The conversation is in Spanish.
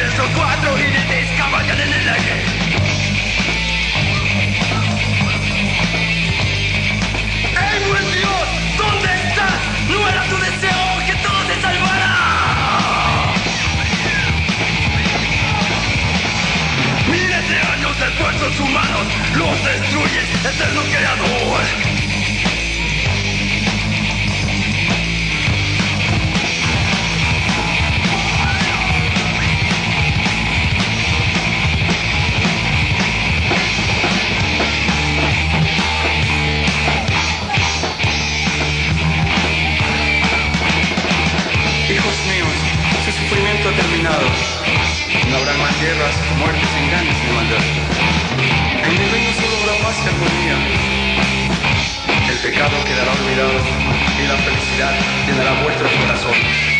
Nuestros cuatro jinetes cabalgan en el aire. ¡Ey, buen Dios! ¿Dónde estás? ¿No era tu deseo que todo se salvara? Miles de años de esfuerzos humanos los destruyes, eterno creador. No habrá más guerras, muertes, engaños ni maldad. En mi reino solo habrá paz y armonía. El pecado quedará olvidado y la felicidad llenará vuestro corazón.